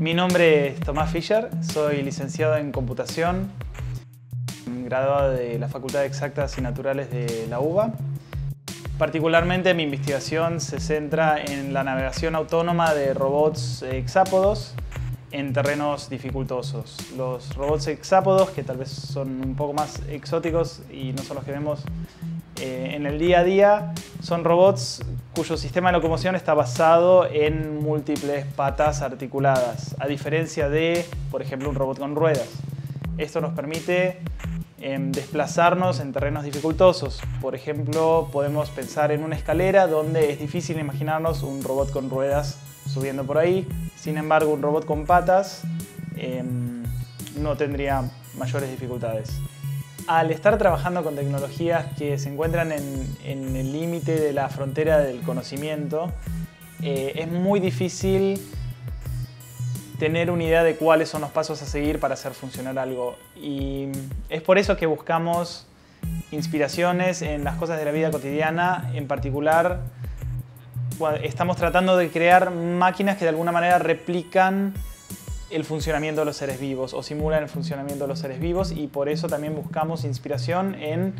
Mi nombre es Tomás Fischer, soy licenciado en computación, graduado de la Facultad de Exactas y Naturales de la UBA. Particularmente mi investigación se centra en la navegación autónoma de robots hexápodos en terrenos dificultosos. Los robots hexápodos, que tal vez son un poco más exóticos y no son los que vemos eh, en el día a día, son robots cuyo sistema de locomoción está basado en múltiples patas articuladas, a diferencia de, por ejemplo, un robot con ruedas. Esto nos permite em, desplazarnos en terrenos dificultosos. Por ejemplo, podemos pensar en una escalera donde es difícil imaginarnos un robot con ruedas subiendo por ahí. Sin embargo, un robot con patas em, no tendría mayores dificultades al estar trabajando con tecnologías que se encuentran en, el límite de la frontera del conocimiento, eh, es muy difícil tener una idea de cuáles son los pasos a seguir para hacer funcionar algo. Y es por eso que buscamos inspiraciones en las cosas de la vida cotidiana, en particular estamos tratando de crear máquinas que de alguna manera replican el funcionamiento de los seres vivos o simulan el funcionamiento de los seres vivos y por eso también buscamos inspiración en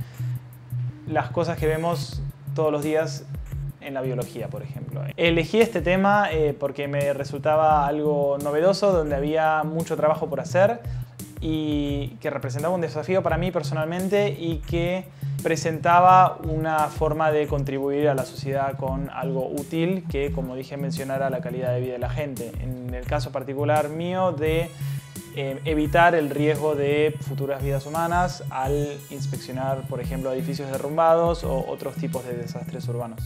las cosas que vemos todos los días en la biología, por ejemplo. Elegí este tema eh, porque me resultaba algo novedoso, donde había mucho trabajo por hacer y que representaba un desafío para mí personalmente y que presentaba una forma de contribuir a la sociedad con algo útil que, como dije, mencionara la calidad de vida de la gente. En el caso particular mío de eh, evitar el riesgo de futuras vidas humanas al inspeccionar, por ejemplo, edificios derrumbados o otros tipos de desastres urbanos.